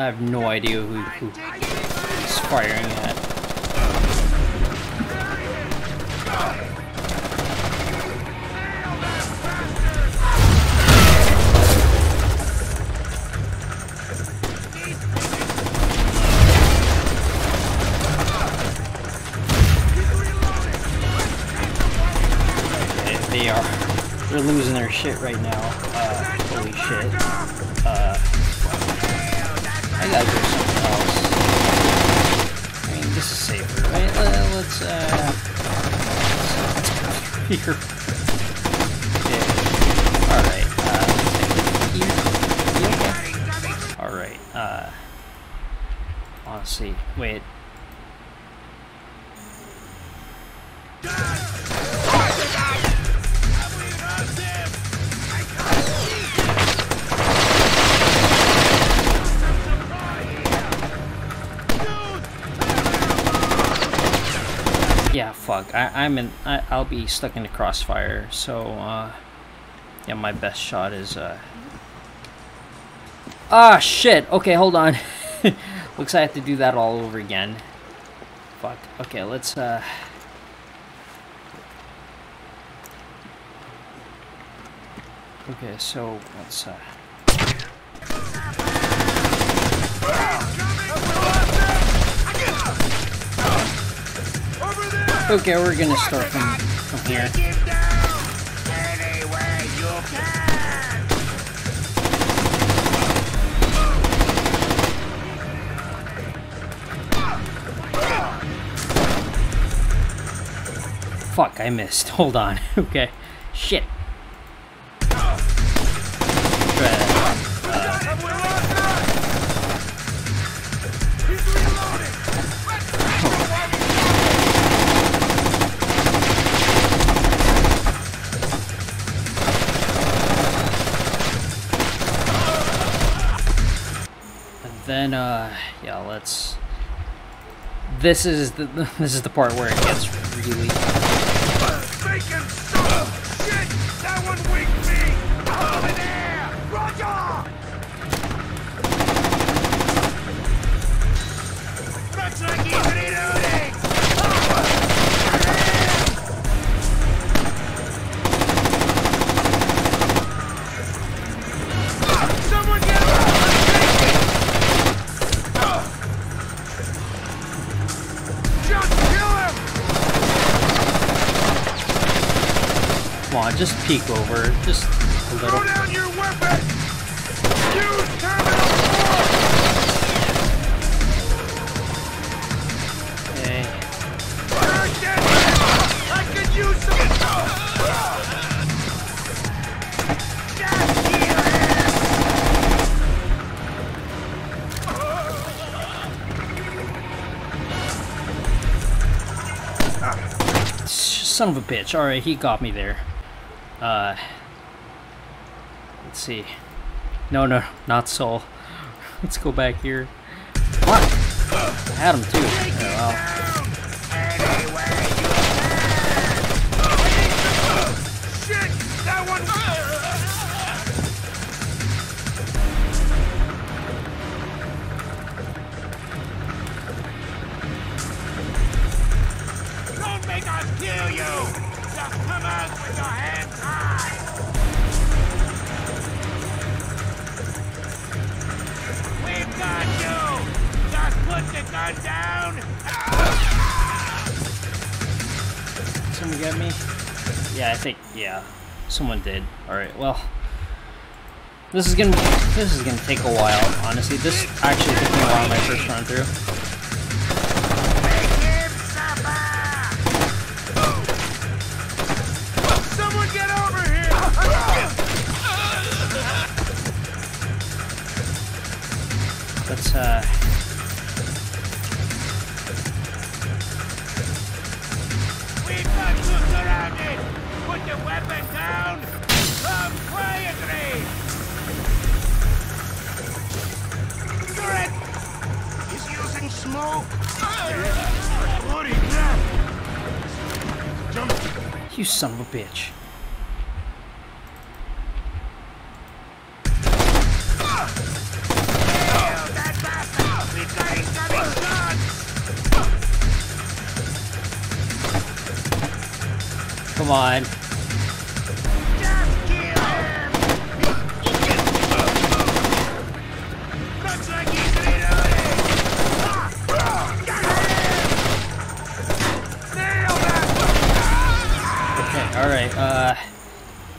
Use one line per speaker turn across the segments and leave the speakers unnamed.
I have no idea who, who is firing at. they are they're losing their shit right now. Uh, holy shit. Uh, I gotta do something else. I mean, this is safer, right? Uh, let's, uh... Here. Okay. Alright, uh... Here? okay? Alright, uh... Honestly, wait. Yeah, fuck. I, I'm in. I, I'll be stuck in the crossfire. So, uh, yeah, my best shot is. Uh... Ah, shit. Okay, hold on. Looks like I have to do that all over again. Fuck. Okay, let's. Uh... Okay, so let's. Uh... Okay, we're gonna start from, from here. Fuck, I missed. Hold on. okay. Shit. Then uh yeah let's this is the this is the part where it gets really peek over, just a little.
Throw down your weapon! Use terminal
Okay.
I could use some...
Son of a bitch. Alright, he got me there. Uh, let's see. No, no, not Soul. Let's go back here. What? I had him too. Oh, well. Think, yeah. Someone did. Alright, well. This is gonna this is gonna take a while, honestly. This actually took me a while my first run through.
down! Come quietly! He's using smoke! Bloody crap! Jump!
You son of a bitch. Come on.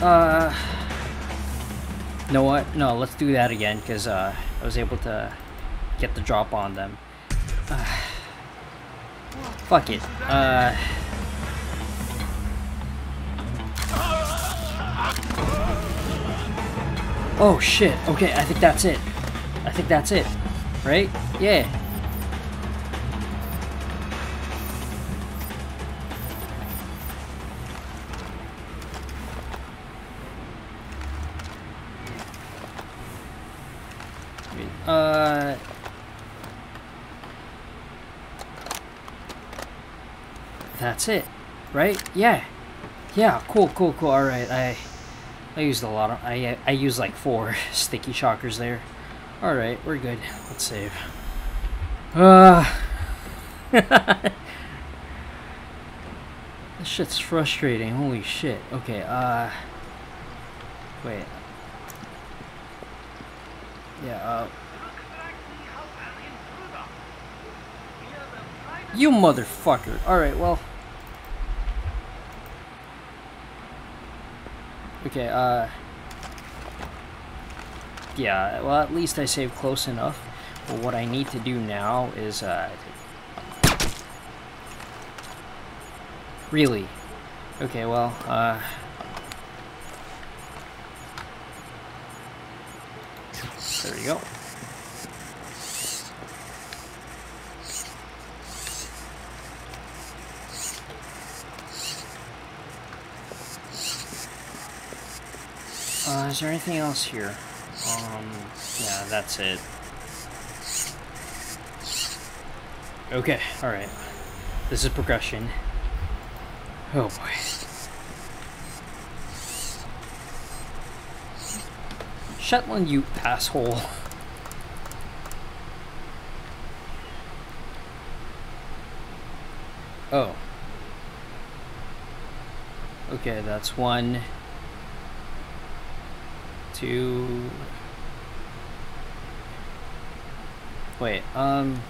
Uh, know what? No, let's do that again, because, uh, I was able to get the drop on them. Uh, fuck it. Uh... Oh shit, okay, I think that's it. I think that's it. Right? Yeah. That's it, right? Yeah. Yeah, cool, cool, cool. Alright, I... I used a lot of... I, I used like four sticky shockers there. Alright, we're good. Let's save. Uh... this shit's frustrating. Holy shit. Okay, uh... Wait. Yeah, uh... You motherfucker. Alright, well... Okay, uh... Yeah, well at least I saved close enough. But what I need to do now is, uh... Really? Okay, well, uh... There we go. Uh, is there anything else here? Um, yeah, that's it. Okay, alright. This is progression. Oh boy. Shetland, you asshole. Oh. Okay, that's one, two. Wait, um.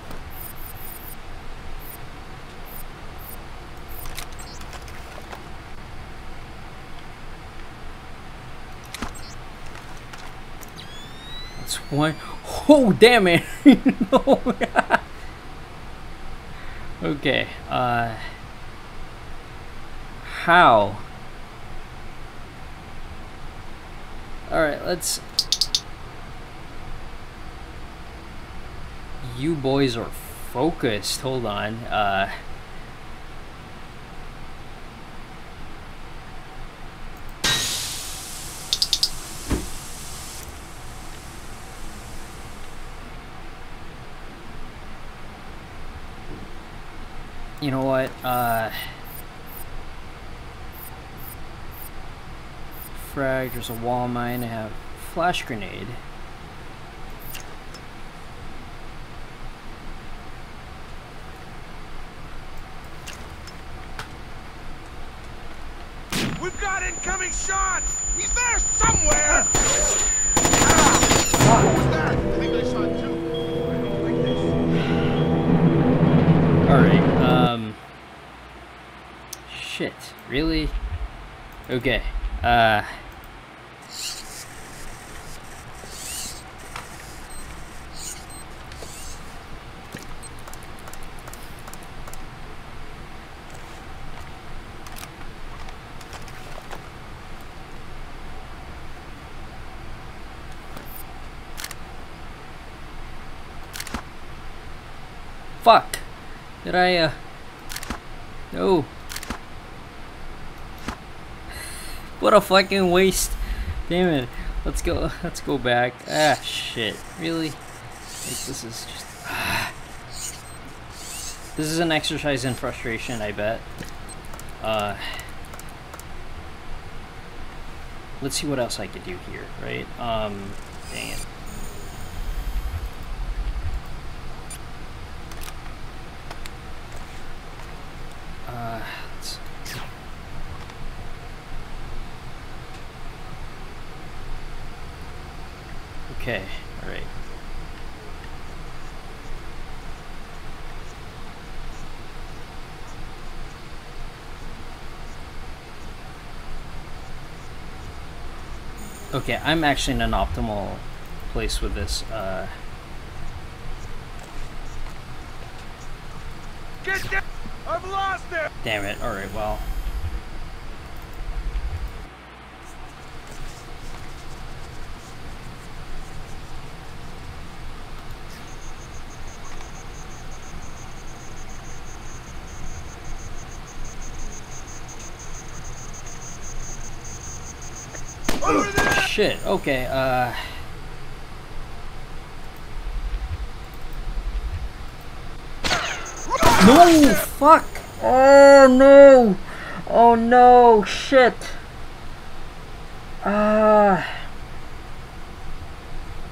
That's one. Oh, damn it! no. okay, uh. How? Alright, let's... You boys are focused. Hold on. Uh... You know what? Uh... frag, there's a wall mine, I have flash grenade.
We've got incoming shots! He's there somewhere!
I think another shot too Alright, um... Shit, really? Okay, uh... Fuck! Did I, uh... No. what a fucking waste. Damn it. Let's go. Let's go back. Ah, shit. Really? Like, this is just. Ah. This is an exercise in frustration, I bet. Uh. Let's see what else I could do here, right? Um, dang it. Uh, let's- okay, alright. Okay, I'm actually in an optimal place with this. Uh,
Get down! I've lost it!
damn it. Alright, well.
Over there!
Shit, okay, uh. No! Fuck! Oh no! Oh no! Shit! Ah.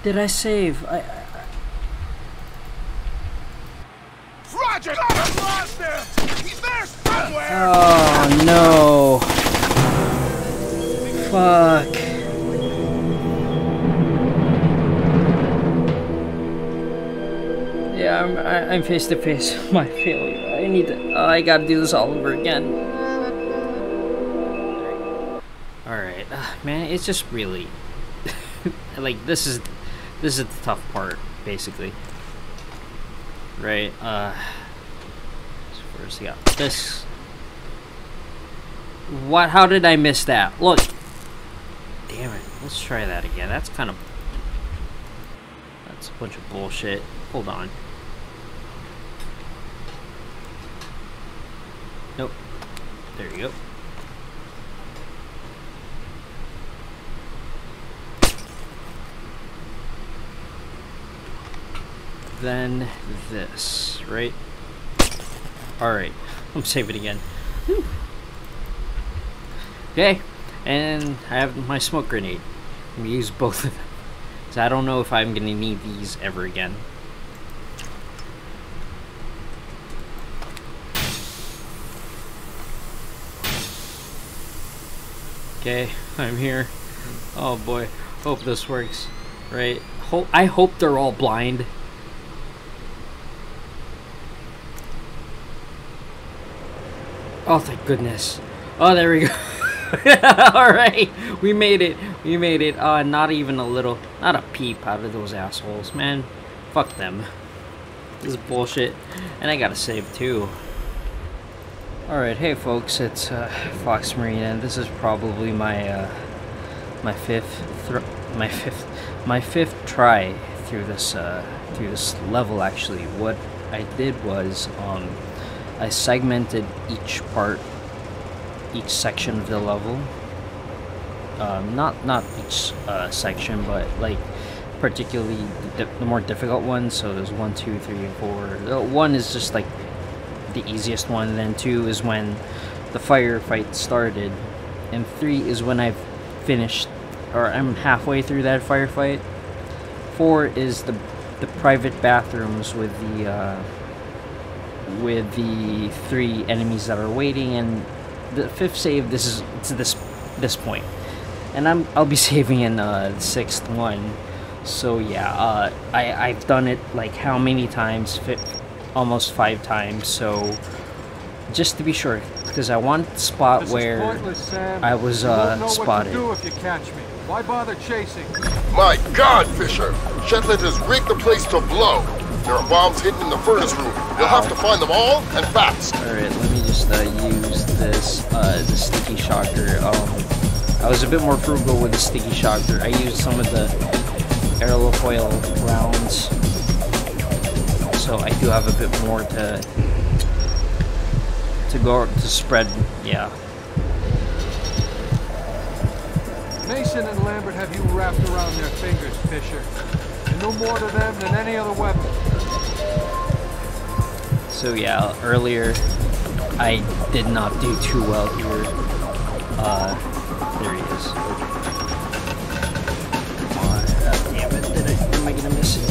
did I save? I, I
Roger! I've lost him! He's there somewhere!
Oh no! Fuck. I'm, I'm face to face with my failure. I need to. I gotta do this all over again. Alright, uh, man, it's just really. like, this is. This is the tough part, basically. Right, uh. so First, got this. What? How did I miss that? Look. Damn it. Let's try that again. That's kind of. That's a bunch of bullshit. Hold on. There you go. Then this, right? Alright. I'm saving again. Whew. Okay, and I have my smoke grenade. I'm gonna use both of them. So I don't know if I'm gonna need these ever again. Okay, I'm here. Oh boy, hope this works. Right? Hope I hope they're all blind. Oh, thank goodness. Oh, there we go. All right, we made it. We made it. Uh, not even a little, not a peep out of those assholes, man. Fuck them. This is bullshit, and I gotta save too. All right, hey folks, it's uh, Foxmarine, and this is probably my uh, my fifth, my fifth, my fifth try through this uh, through this level. Actually, what I did was um, I segmented each part each section of the level. Um, not not each uh, section, but like particularly the, the more difficult ones. So there's one, two, three, and four. One is just like the easiest one. Then two is when the firefight started, and three is when I've finished or I'm halfway through that firefight. Four is the the private bathrooms with the uh, with the three enemies that are waiting, and the fifth save. This is to this this point, and I'm I'll be saving in uh, the sixth one. So yeah, uh, I I've done it like how many times? Fi- almost five times. So just to be sure, because I want the spot
This
where
is pointless,
I was, uh, spotted.
Do if you catch me. Why bother chasing?
My God, Fisher! Shetland has rigged the place to blow. There are bombs hidden in the furnace room. You'll have to find them all and fast.
Alright, let me just uh, use this, uh, the sticky shocker. Um, I was a bit more frugal with the sticky shocker. I used some of the aerofoil rounds. So I do have a bit more to to go to spread, yeah.
Mason and Lambert have you wrapped around their fingers, Fisher. And no more to them than any other weapon.
So yeah, earlier I did not do too well here. Uh, there he is. Come on. Uh, damn it. Did I, am I gonna miss it?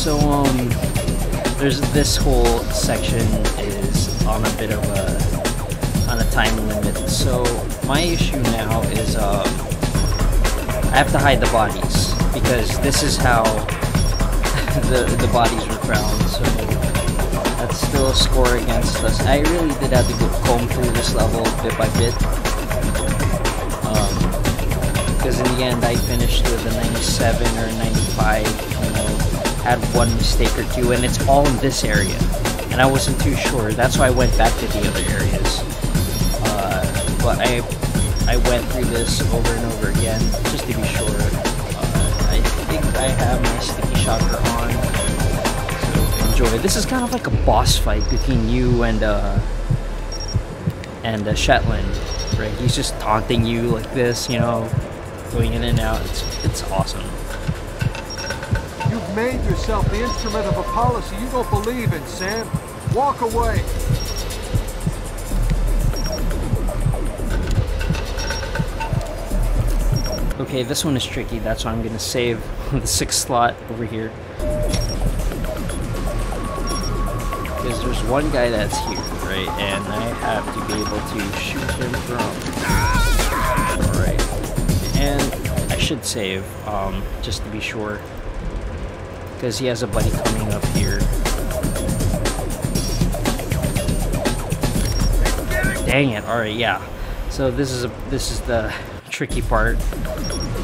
So, um, there's this whole section is on a bit of a, on a time limit. So, my issue now is, um, I have to hide the bodies because this is how the the bodies were found. So that's still a score against us. I really did have to go comb through this level bit by bit. Because in the end, I finished with a 97 or a 95. Had one mistake or two, and it's all in this area. And I wasn't too sure. That's why I went back to the other areas. Uh, but I I went through this over and over again just to be sure. Uh, I think I have my sticky shocker on. So enjoy. This is kind of like a boss fight between you and uh and uh, Shetland, right? He's just taunting you like this, you know, going in and out. It's it's awesome.
You've made yourself the instrument of a policy you don't believe in, Sam. Walk away.
Okay, this one is tricky. That's why I'm gonna save the sixth slot over here. Because there's one guy that's here, right? And I have to be able to shoot him from. Alright. And I should save, um, just to be sure. Because he has a buddy coming up here. Dang it! Alright, yeah. So this is a this is the tricky part.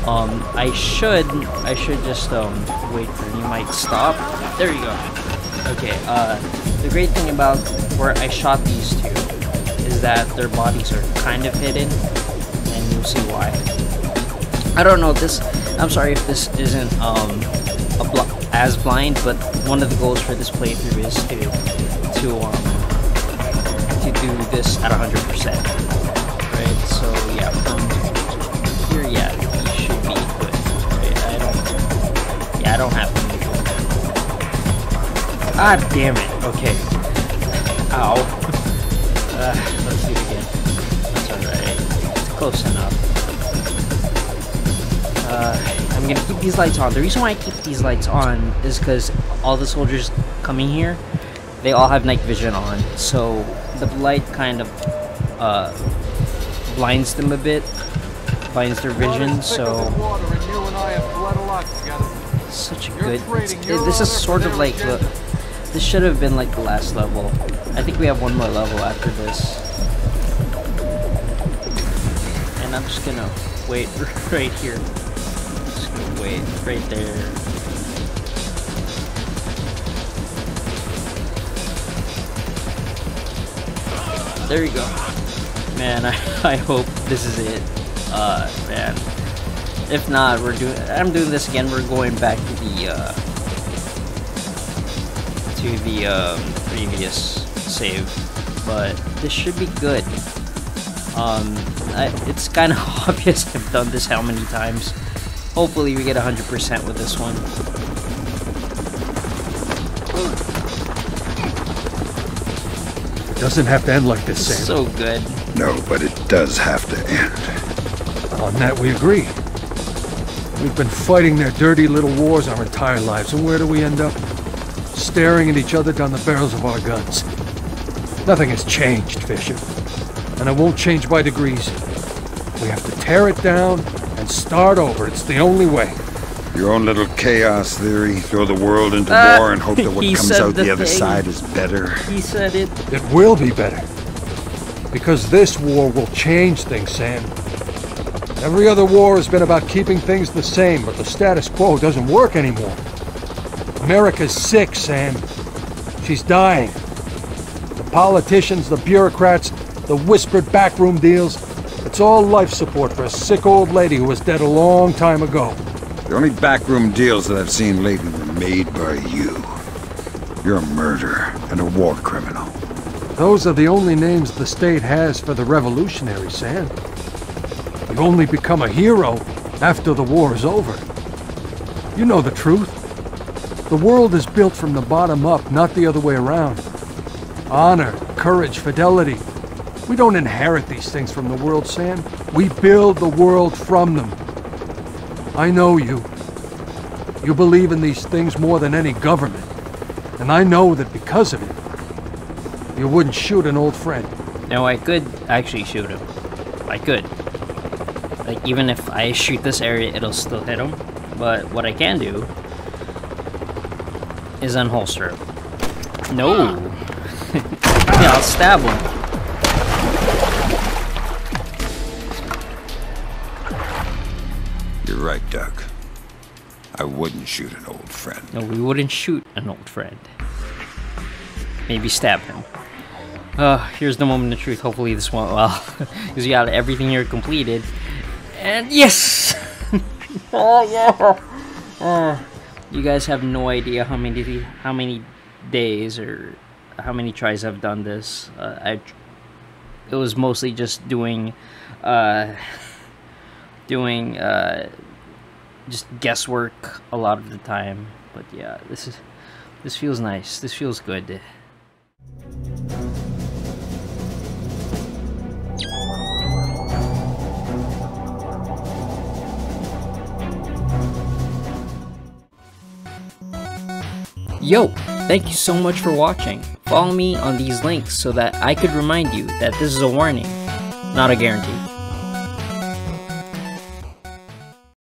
Um, I should, I should just, um, wait for you might stop. There you go. Okay, uh, the great thing about where I shot these two is that their bodies are kind of hidden, and you'll see why. I don't know, this, I'm sorry if this isn't, um, a bl as blind, but one of the goals for this playthrough is to, to, um, to do this at 100%. Right, so yeah, from here, yeah, you should be good. Right, I don't, yeah, I don't have to move it. Ah, damn it. Okay. Ow. Uh, let's do it again. That's alright. It's close enough. Uh, I'm gonna keep these lights on. The reason why I keep these lights on is because all the soldiers coming here, they all have night vision on. So the light kind of uh, blinds them a bit, blinds their vision. So
Water, and you and I have bled a lot together.
such a good. it- this is sort of like the. This should have been like the last level. I think we have one more level after this. And I'm just gonna wait right here. Right there. There you go. Man, I, I hope this is it. Uh, man. If not, we're doing. I'm doing this again. We're going back to the uh, to the um, previous save, but this should be good. Um, I, it's kind of obvious I've done this how many times. Hopefully, we get 100% with this one.
It doesn't have to end like this,
It's so good.
No, but it does have to end.
On that we agree. We've been fighting their dirty little wars our entire lives, and where do we end up? Staring at each other down the barrels of our guns. Nothing has changed, Fisher. And it won't change by degrees. We have to tear it down and start over. It's the only way.
Your own little chaos theory, throw the world into
Ah,
war and hope that what comes out the,
the
other
thing.
side is better.
He said it.
It will be better. Because this war will change things, Sam. Every other war has been about keeping things the same, but the status quo doesn't work anymore. America's sick, Sam. She's dying. The politicians, the bureaucrats, the whispered backroom deals, it's all life support for a sick old lady who was dead a long time ago.
The only backroom deals that I've seen lately were made by you. You're a murderer and a war criminal.
Those are the only names the state has for the revolutionary, Sam. You only become a hero after the war is over. You know the truth. The world is built from the bottom up, not the other way around. Honor, courage, fidelity. We don't inherit these things from the world, Sam. We build the world from them. I know you. You believe in these things more than any government. And I know that because of it, you wouldn't shoot an old friend.
No, I could actually shoot him. I could. Like, even if I shoot this area, it'll still hit him. But what I can do is unholster him. No! yeah, I'll stab him.
Wouldn't shoot an old friend.
No, we wouldn't shoot an old friend. Maybe stab him. Uh, here's the moment of truth. Hopefully this went well. Because you got everything here completed. And yes! oh, yeah! Uh, you guys have no idea how many how many days or how many tries I've done this. Uh, I it was mostly just doing uh, doing uh, just guesswork a lot of the time. But yeah, this is this feels nice. This feels good. Yo, thank you so much for watching. Follow me on these links so that I could remind you that this is a warning, not a guarantee.